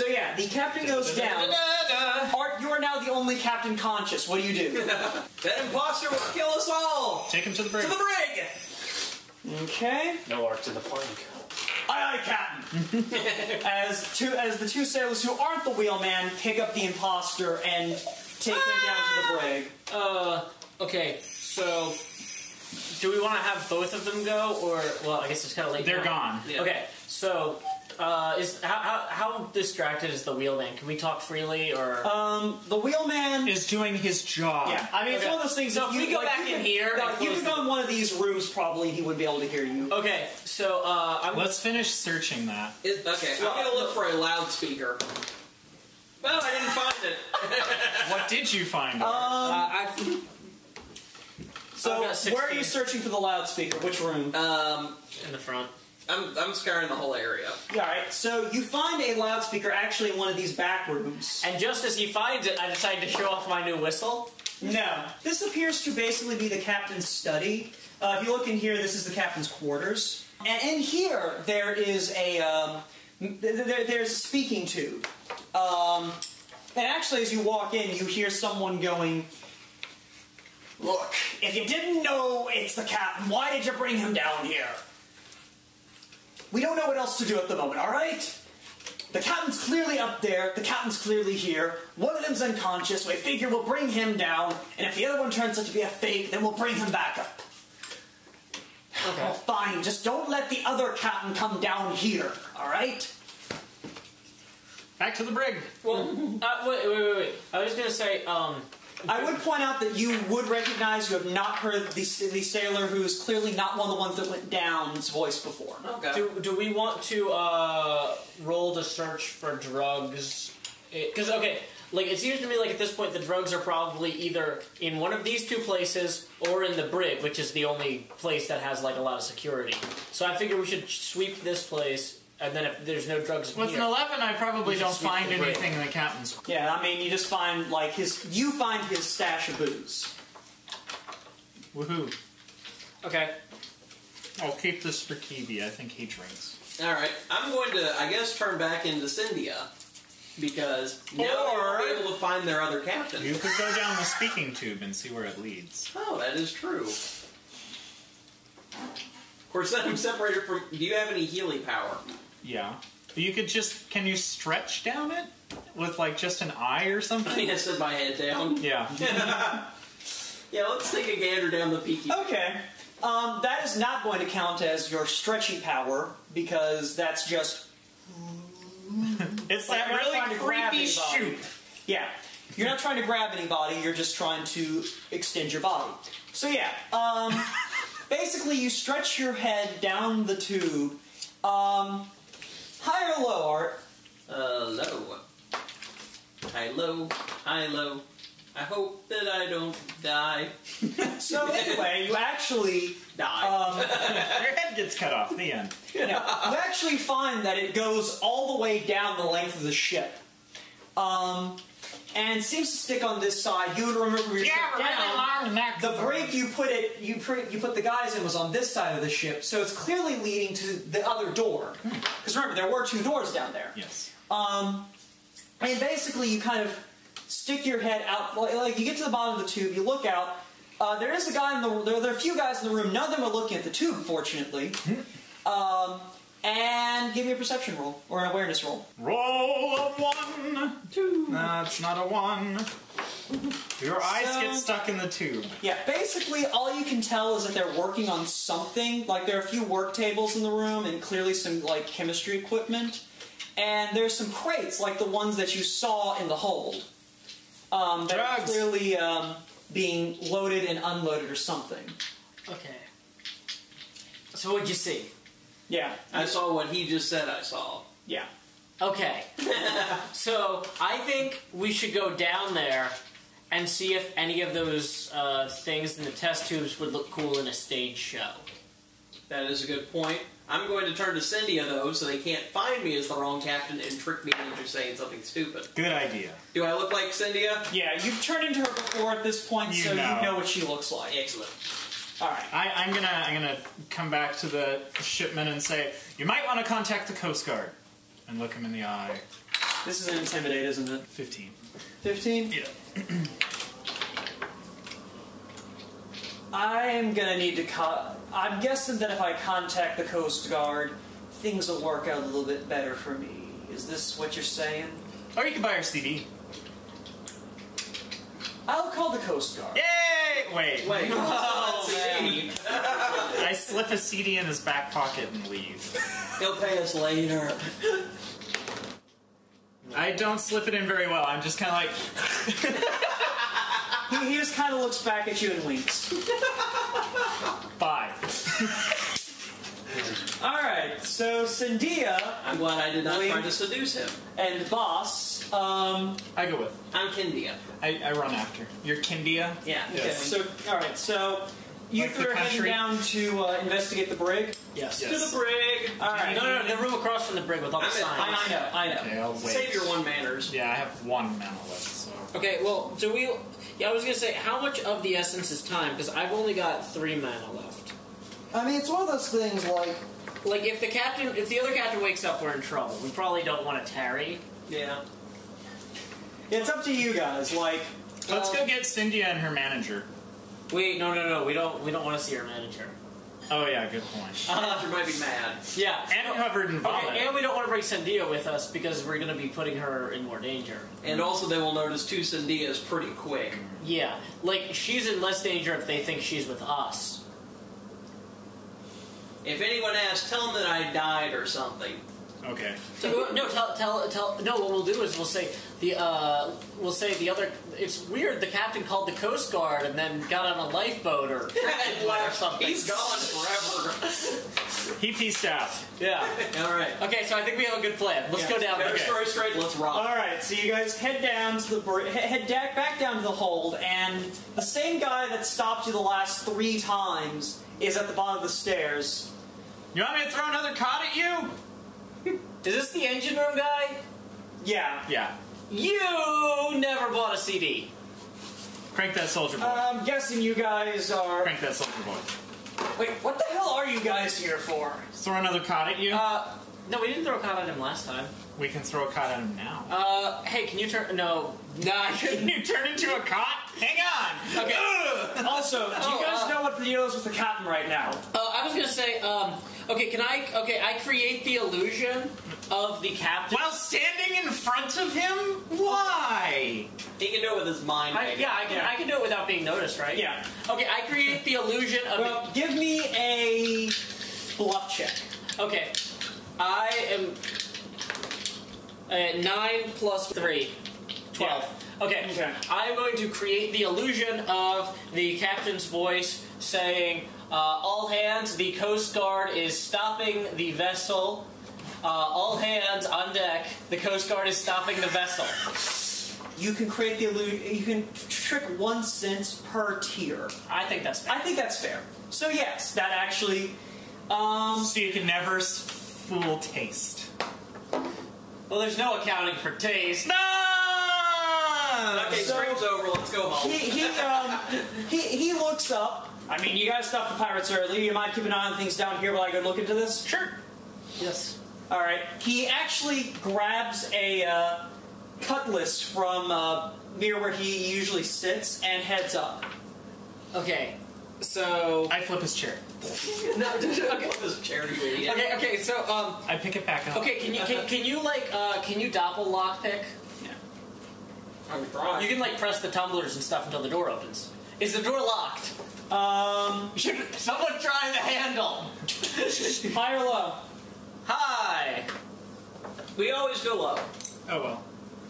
So yeah, the captain goes down. Art, you are now the only captain conscious. What do you do? That imposter will kill us all. Take him to the brig. To the brig. Okay. No arc to the plank. Aye, aye, Captain. as two, as the two sailors who aren't the wheelman pick up the imposter and take him down to the brig. Uh, okay, so do we want to have both of them go, or well, I guess it's kind of late. They're now. gone. Yeah. Okay, so uh, is how, how how distracted is the wheelman? Can we talk freely, or Um, the wheelman. Is doing his job. yeah, I mean it's one of those things. So if if you, we go like, back in could- here no, and you close could go in one of these rooms. Probably he wouldn't be able to hear you. okay? So uh, I'm Let's finish searching that. It- okay, Well, I'm gonna look for a loudspeaker. Well, I didn't find it. What did you find? uh, I, So where are you searching for the loudspeaker? Which room? Um, in the front. I'm I'm scouring the whole area. All right. So you find a loudspeaker actually in one of these back rooms. And just as he finds it, I decide to show off my new whistle. No, this appears to basically be the captain's study. Uh, if you look in here, this is the captain's quarters, and in here there is a um, th- th- there, there's a speaking tube. Um, and actually, as you walk in, you hear someone going, "Look, if you didn't know it's the captain, why did you bring him down here? We don't know what else to do at the moment. All right." The captain's clearly up there, the captain's clearly here, one of them's unconscious, we figure we'll bring him down, and if the other one turns out to be a fake, then we'll bring him back up. Okay. Oh, fine, just don't let the other captain come down here, alright? Back to the brig. Well, uh, wait, wait, wait, wait. I was gonna say, um, I would point out that you would recognize you have not heard the, the sailor who's clearly not one of the ones that went down's voice before. Okay. do, do we want to uh, roll to search for drugs? Because okay, like it seems to me like at this point the drugs are probably either in one of these two places or in the brig, which is the only place that has like a lot of security. So I figure we should sweep this place, and then if there's no drugs With an 11, I probably don't find anything in the captain's. Yeah, I mean, you just find, like, his. You find his stash of booze. Woohoo. okay. I'll keep this for Kiwi. I think he drinks. All right, I'm going to, I guess, turn back into Cyndia because now they won't able to find their other captain. You could go down the speaking tube and see where it leads. Oh, that is true. Of course, then I'm separated from. Do you have any healing power? Yeah. You could just. Can you stretch down it? With like just an eye or I something? think I set my head down. Yeah. Yeah, let's take a gander down the peaky. Okay. Um, that is not going to count as your stretchy power, because that's just. It's Like, that really trying to grab creepy shoot. Yeah. You're not trying to grab anybody, you're just trying to extend your body. So, yeah. Um, basically, you stretch your head down the tube. Um, high or low, Art? Uh, low. High low, high low. I hope that I don't die. So, anyway, you actually. Die. Um, Your head gets cut off. The end. you, know, you actually find that it goes all the way down the length of the ship. Um, and seems to stick on this side. You would remember from your trip down. Neck. The break you put it, you put, you put the guys in was on this side of the ship, so it's clearly leading to the other door. Because remember, there were two doors down there. Yes. Um, and basically, you kind of stick your head out, like, like you get to the bottom of the tube, you look out. Uh, there is a guy in the there, there are a few guys in the room. None of them are looking at the tube, fortunately. Um, and give me a perception roll or an awareness roll. Roll a one. Two. That's not a one. Your eyes So- get stuck in the tube. Yeah, basically all you can tell is that they're working on something. Like there are a few work tables in the room and clearly some like chemistry equipment. And there's some crates like the ones that you saw in the hold. Um, that are clearly um, being loaded and unloaded or something. Okay. So what'd you see? Yeah, I saw what he just said I saw. yeah. Okay. so I think we should go down there and see if any of those uh, things in the test tubes would look cool in a stage show. That is a good point. I'm going to turn to Cyndia though, so they can't find me as the wrong captain and trick me into saying something stupid. Good idea. Do I look like Cyndia? Yeah, you've turned into her before at this point, You so know. you know what she looks like. Excellent. Alright. I, I'm gonna I'm gonna come back to the shipman and say you might want to contact the Coast Guard and look him in the eye. This is an intimidate, isn't it? 15. 15? Yeah. I am gonna need to co- I'm guessing that if I contact the Coast Guard, things will work out a little bit better for me. Is this what you're saying? Or you can buy our CD. I'll call the Coast Guard. Yay! Wait. Wait. Oh, CD. I slip a CD in his back pocket and leave. He'll pay us later. I don't slip it in very well. I'm just kind of like, He, he just kind of looks back at you and winks. bye. Alright, so Sandia I'm glad I did not Wait. try to seduce him. and Boss, um, I go with. I'm Kindia. I, I run after. You're Kindia? Yeah. okay, Yes. so, alright, so you Like three the are heading down to uh, investigate the brig? Yes. Yes. To the brig. Alright. No, no, no, the room across from the brig with all the I'm signs. I know, I know. Okay, I'll wait. Save your one manners. Yeah, I have one mana left, so. Okay, well, do we? Yeah, I was gonna say, how much of the essence is time? Because I've only got three mana left. I mean, it's one of those things like Like, if the captain, if the other captain wakes up, we're in trouble. We probably don't want to tarry. Yeah. it's up to you guys. Like, Let's uh, go get Cynthia and her manager. Wait, no, no, no. We don't. We don't want to see our manager. Oh, yeah, good point. Uh, manager might be mad. Yeah. And covered in vomit. Okay, and we don't want to bring Sandia with us because we're going to be putting her in more danger. And also, they will notice two Sandias pretty quick. Yeah, like she's in less danger if they think she's with us. If anyone asks, tell them that I died or something. Okay. So, no, tell, tell, tell. No, what we'll do is we'll say the. Uh, we'll say the other. It's weird. The captain called the Coast Guard and then got on a lifeboat or or something. He's gone forever. He pieced out. Yeah. All right. Okay, so I think we have a good plan. Let's go down Better there. story straight. Let's rock. All right, so you guys head down to the br- head da- back down to the hold, and the same guy that stopped you the last three times is at the bottom of the stairs. You want me to throw another cod at you? Is this the engine room guy? Yeah. Yeah. You never bought a CD. Crank that soldier boy. I'm guessing you guys are. Crank that soldier boy. Wait, what the hell are you guys here for? Throw another cod at you? Uh, no, we didn't throw a cod at him last time. we can throw a cod at him now. Uh, hey, can you turn? No, nah, Can you turn into a cot? Hang on! Okay. Ugh. Also, do you Oh, guys uh, know what the deal is with the captain right now? Uh, I was gonna say, um, okay, can I? Okay, I create the illusion of the captain. While standing in front of him? Why? He can do it with his mind. I, yeah, I can. Yeah. I can do it without being noticed, right? Yeah. Okay, I create the illusion of. Well, give me a bluff check. okay, I am. Uh, nine plus three. Twelve. Okay. Okay. I'm going to create the illusion of the captain's voice saying, uh, "All hands, the Coast Guard is stopping the vessel. Uh, all hands on deck. The Coast Guard is stopping the vessel." You can create the illusion. You can trick one sense per tier. I think that's fair. I think that's fair. So yes, that actually. Um, So you can never s- fool taste. Well, there's no accounting for taste. No! Okay, So- stream's over. Let's go home. he he um he he looks up. I mean, you guys stop the pirates earlier. You might keep an eye on things down here while I go look into this. Sure. Yes. All right. He actually grabs a uh, cutlass from uh, near where he usually sits and heads up. Okay. So. I flip his chair. no, okay. this charity idiot. Okay. Okay. So um. I pick it back up. Okay. Can you can, can you like uh can you doppel lockpick? I'm trying. You can like press the tumblers and stuff until the door opens. Is the door locked? Um, Should someone try the handle? high or low? Hi. We always go low. Oh well.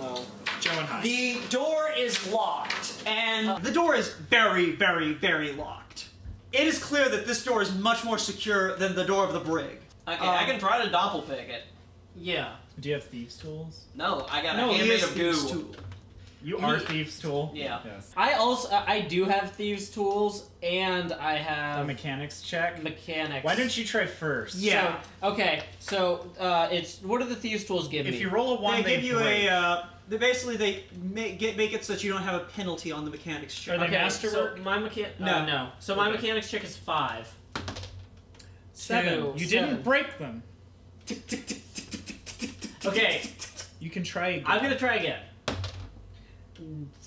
Oh. Joe and High. The door is locked, and the door is very, very, very locked. It is clear that this door is much more secure than the door of the brig. Okay, Um, I can try to doppelpick it. Yeah. Do you have thieves' tools? No, I got a No, hand he made of goo. thieves' tool. You are thieves' tool. Yeah. Yes. I also uh, I do have thieves tools and I have A mechanics check. mechanics. Why don't you try first? Yeah. So, okay, so uh, it's what do the thieves tools give If me? you roll a one, They give you break. a. Uh, they basically they make get make it so that you don't have a penalty on the mechanics check. Are they okay, masterwork? So my mechan- No. uh, no. So my Okay. mechanics check is five. Seven. Two, You seven. didn't break them. Okay. You can try again. I'm gonna try again.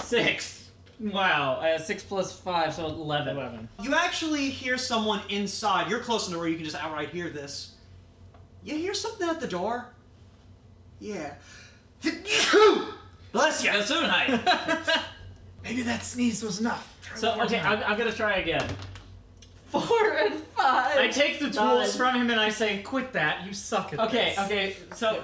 Six. Wow. Uh, six plus five, so eleven. Eleven. You actually hear someone inside. You're close enough where you can just outright hear this. You hear something at the door? Yeah. Bless you. Gesundheit. Maybe that sneeze was enough. Try So okay. I'm, I'm gonna try again. Four and five. I take the tools Nine. from him and I say, "Quit that! You suck at Okay, this." okay. Okay. So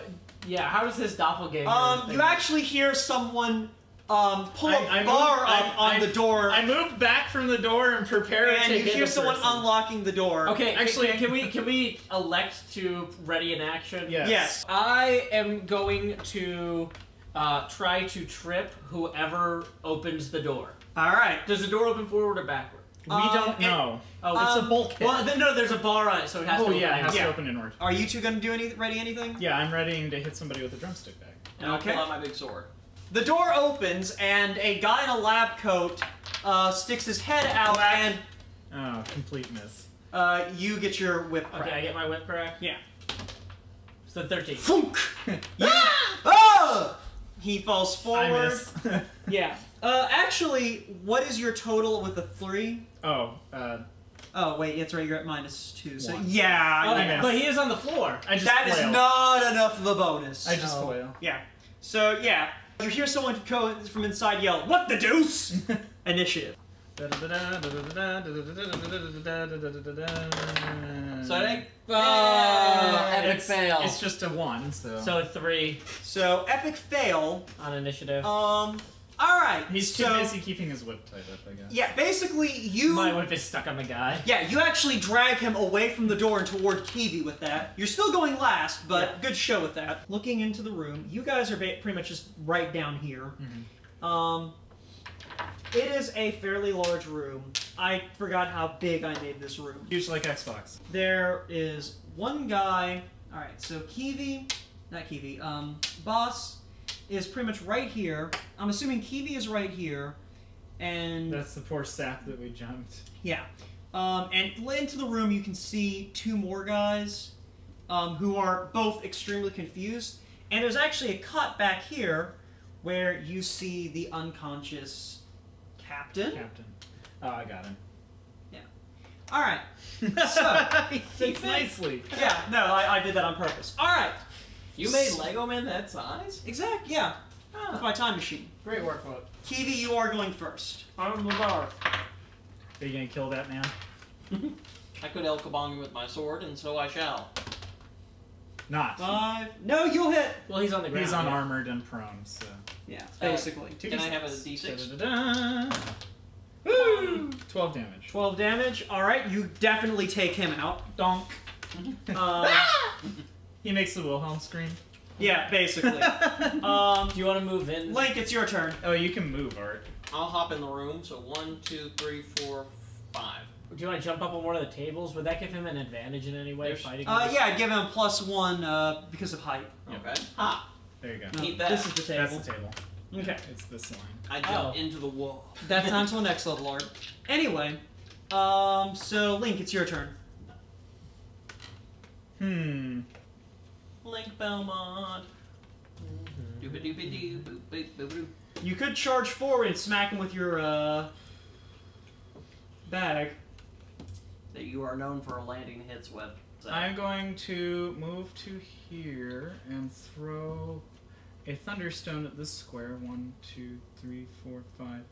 yeah, how does this doppelganger? Um, thing you actually hear someone um, pull I- a I bar moved- up I- on I- the door, I moved back from the door and prepare and to you hit hear a someone person. unlocking the door. Okay, Actually- actually, can we can we elect to ready an action? Yes. Yes. I am going to uh, try to trip whoever opens the door. All right. Does the door open forward or backward? We Um, don't it- know. Oh, Um, it's a bulkhead. Well, th- no, there's a bar on it, so it has oh to. open yeah, it has. Yeah. to open inward. Are you two gonna do any ready anything? Yeah, I'm ready to hit somebody with a drumstick bag. And I'll Okay. pull out my big sword. The door opens, and a guy in a lab coat uh, sticks his head out, and Oh, complete miss. uh, you get your whip crack. Okay, I get my whip crack. Yeah. So thirteen. Funk! You- Ah! He falls I forward. miss. Yeah. Uh, actually, what is your total with a three? oh, uh, Oh wait, that's right. You're at minus two. So One. yeah, Oh, I but he is on the floor. I just that is flail. not enough of a bonus. I just No. flail. Yeah. So yeah, you hear someone go from inside yell, "What the deuce?" Initiative. So I think Oh, epic it's, fail. It's just a one, so. So three So epic fail. on initiative. Um. All right. he's too busy keeping his whip tied up, I guess. Yeah. Basically, you. my whip is stuck on the guy. Yeah, you actually drag him away from the door and toward Kiwi with that. You're still going last, but Yeah. good show with that. Looking into the room, you guys are ba- pretty much just right down here. Um, it is a fairly large room. I forgot how big I made this room. Huge like Xbox. There is one guy. All right, so Kiwi, not Kiwi. Um, boss is pretty much right here. I'm assuming Kiwi is right here, and That's the poor sap that we jumped. yeah. Um, and into the room, you can see two more guys um, who are both extremely confused. And there's actually a cut back here where you see the unconscious captain. Captain. Oh, I got him. Yeah. All right. So, he thinks nicely. yeah, no, I, I did that on purpose. All right. You made Lego Man that size. Exact. Yeah. That's Ah. my time machine. Great work, Foot. Kiwi, you are going first. On the bar. Are you gonna kill that man? I could El Kabong with my sword, and so I shall. Not. Five. No, you'll hit. Well, he's on the ground. He's unarmored and prone, so. Yeah, Uh, basically. Can I have a d6? Da-da-da-da. Woo! 12 damage. 12 damage. All right, you definitely take him out. Donk. Um, He makes the Wilhelm scream. yeah, basically. Um, Do you want to move in? Link, it's your turn. Oh, you can move, Art. I'll hop in the room. So one, two, three, four, five. Do you want to jump up on one of the tables? Would that give him an advantage in any way There's- fighting? Uh, yeah, I'd give him a plus one uh, because of height. Okay. Ah. There you go. No, Keep that. This is the table. That's the table. Okay. It's this line. I jump Oh. into the wall. That's on to the next level art. Anyway, um, so Link, it's your turn. Hmm. Link Belmont. Doobie doobie doo boop boop boop boop. You could charge forward and smack him with your uh, bag. That you are known for landing hits with. So. I'm going to move to here and throw a thunderstone at this square. One, two, three, four, five,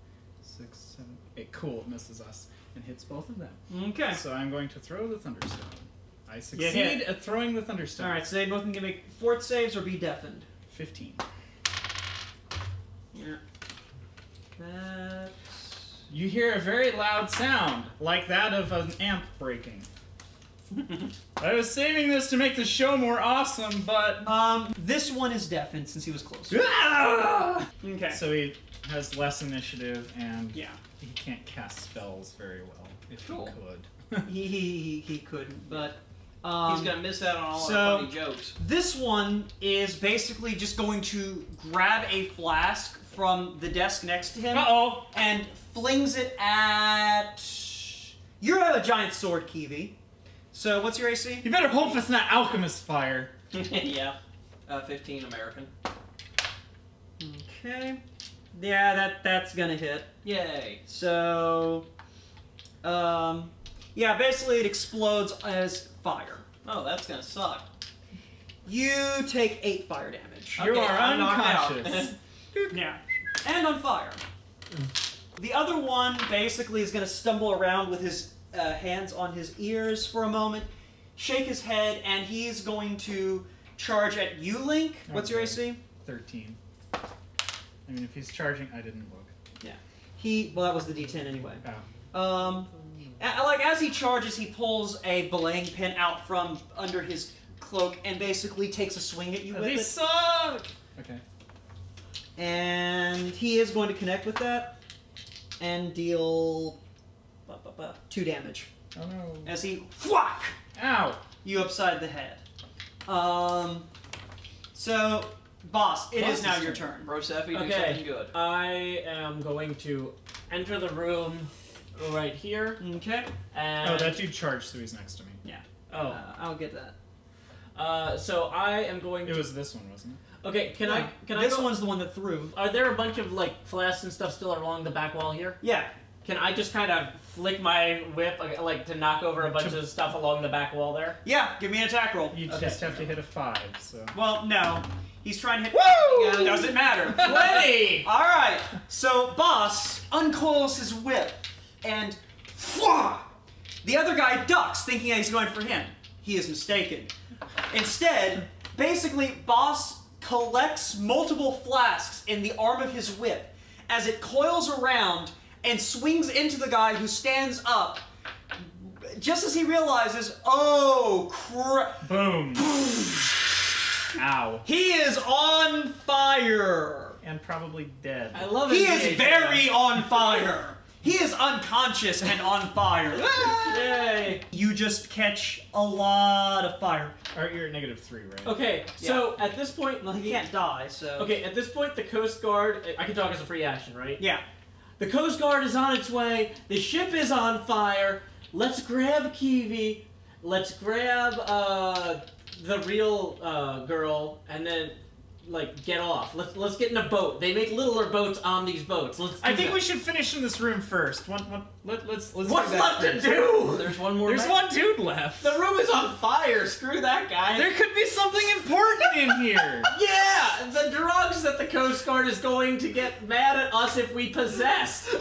six, seven, eight. Cool, it misses us and hits both of them. Okay. So I'm going to throw the thunderstone. I hit. succeed at throwing the thunderstone. All right, so they both can make fort saves or be deafened. Fifteen. Yeah. That's You hear a very loud sound, like that of an amp breaking. I was saving this to make the show more awesome, but um. This one is deafened since he was close. Okay. so he has less initiative and yeah. he can't cast spells very well. If Cool. he could. He he, he couldn't, but um, He's gonna miss out on all so- our funny jokes. This one is basically just going to grab a flask from the desk next to him Uh oh. and flings it at. You have a giant sword, Kiwi. So what's your AC? You better hope it's not alchemist fire. yeah. Uh, 15 American. Okay. Yeah, that that's gonna hit. Yay. So, um, yeah, basically it explodes as fire. Oh, that's gonna suck. You take eight fire damage. You are I'm unconscious. Yeah. And on fire. The other one basically is going to stumble around with his uh, hands on his ears for a moment, shake his head, and he's going to charge at you, Link. What's your Okay. AC? 13. I mean, if he's charging, I didn't look. Yeah. He, well, that was the D10 anyway. Oh. Um, a- like as he charges, he pulls a belaying pin out from under his cloak and basically takes a swing at you with These it. suck! Okay. And he is going to connect with that and deal ba, ba, ba, two damage Oh no. as he whack Ow! you upside the head. Um, so, boss, it is Boss now your turn. turn. Brosephi, do Okay. something good. I am going to enter the room right here, Okay. and Oh, that dude charged, so he's next to me. Yeah. Oh, Uh, I'll get that. uh, so I am going It to. was this one, wasn't it? Okay, can I? Can I? this go- one's the one that threw. Are there a bunch of like flasks and stuff still along the back wall here? Yeah. Can I just kind of flick my whip, like- like to knock over a bunch of stuff along the back wall there? Yeah. Give me an attack roll. You Okay. just have to hit a 5, so. Well, no. He's trying to hit. Woo! Doesn't matter. Twenty. All right. So boss uncoils his whip, and Fwah! the other guy ducks, thinking he's going for him. He is mistaken. Instead, basically, boss collects multiple flasks in the arm of his whip as it coils around and swings into the guy who stands up. Just as he realizes, oh crap, Boom! Ow. he is on fire. And probably dead. I love it. He is very on fire. He is unconscious and on fire. Yay. You just catch a lot of fire. Or you're at negative 3, right? Okay, so at this point, Well, he can't die, so. Okay, at this point, the Coast Guard. I can talk as a free action, right? Yeah. The Coast Guard is on its way. The ship is on fire. Let's grab Kiwi. Let's grab uh, the real uh, girl, and then like get off. Let's let's get in a boat. They make littler boats on these boats. Let's. I think that. we should finish in this room first. One, one, let, let's let's What's do that left to do? There's one more. There's man. one dude left. The room is on fire. Screw that guy. There could be something important in here. yeah, the drugs that the Coast Guard is going to get mad at us if we possess.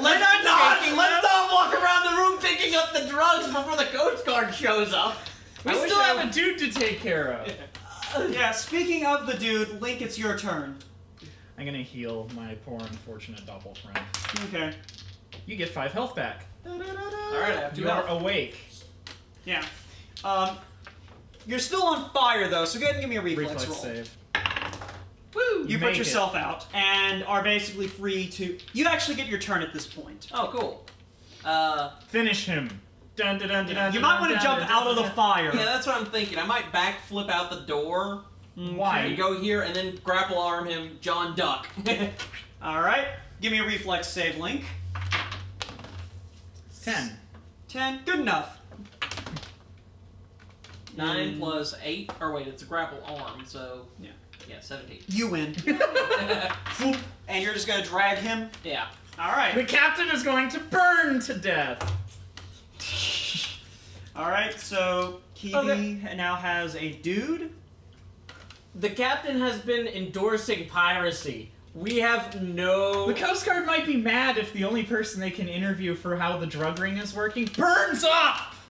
Let's not not, let's not walk around the room picking up the drugs before the Coast Guard shows up. We I still have a dude to take care of. Yeah, speaking of the dude, Link, it's your turn. I'm gonna heal my poor unfortunate double friend. Okay. You get five health back. All right, I have two You are awake. Yeah. Um, you're still on fire, though, so go ahead and give me a reflex, Reflex roll. save. Woo! You put Make it. yourself out and are basically free to. You actually get your turn at this point. Oh, cool. Uh, Finish him. Dun, dun, dun, dun, dun, You might want to jump dun, out dun, of the dun. fire. yeah, that's what I'm thinking. I might backflip out the door Why? and go here and then grapple arm him, John Duck. All right. Give me a reflex save, Link. Ten. Ten. Good enough. Nine Mm. plus eight, or wait, it's a grapple arm, so Yeah. yeah, seventeen. You win. and you're just gonna drag him. yeah. All right. The captain is going to burn to death. All right. So Kiwi Okay. now has a dude. The captain has been endorsing piracy. We have no. The Coast Guard might be mad if the only person they can interview for how the drug ring is working burns up.